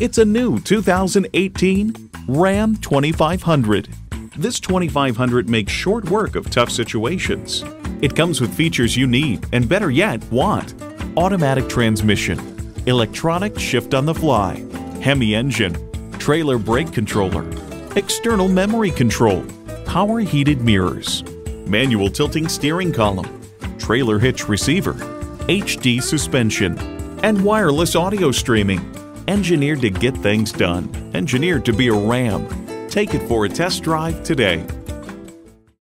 It's a new 2018 Ram 2500. This 2500 makes short work of tough situations. It comes with features you need and better yet want. Automatic transmission, electronic shift on the fly, Hemi engine, trailer brake controller, external memory control, power heated mirrors, manual tilting steering column, trailer hitch receiver, HD suspension, and wireless audio streaming. Engineered to get things done. Engineered to be a Ram. Take it for a test drive today.